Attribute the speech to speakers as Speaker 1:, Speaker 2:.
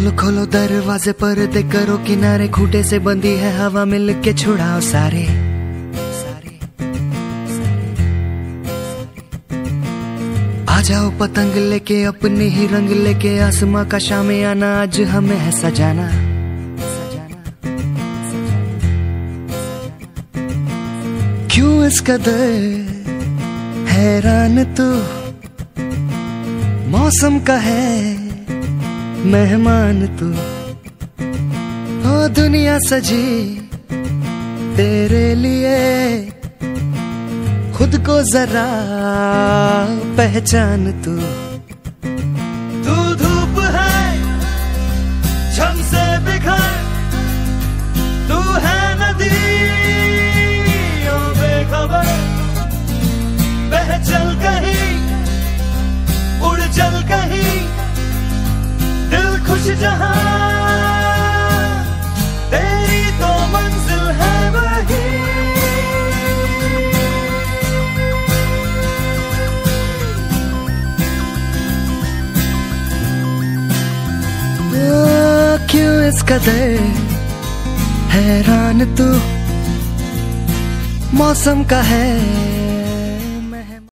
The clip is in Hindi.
Speaker 1: खोलो खोलो दरवाजे पर दे करो किनारे खूटे से बंदी है हवा मिल के छुड़ाओ सारे। आ जाओ पतंग लेके, अपने ही रंग लेके, आसमां का शाम आना, आज हमें है सजाना। क्यों इस कदर हैरान तू? मौसम का है। मेहमान तू। हो दुनिया सजी, तेरे लिए खुद को जरा पहचान तू। तू धूप है, छम से बिखर, तू है नदी बेखबर। बह चल कहीं खुश जहाँ तेरी तो मंजिल है वही। क्यों इस कदर हैरान तू? मौसम का है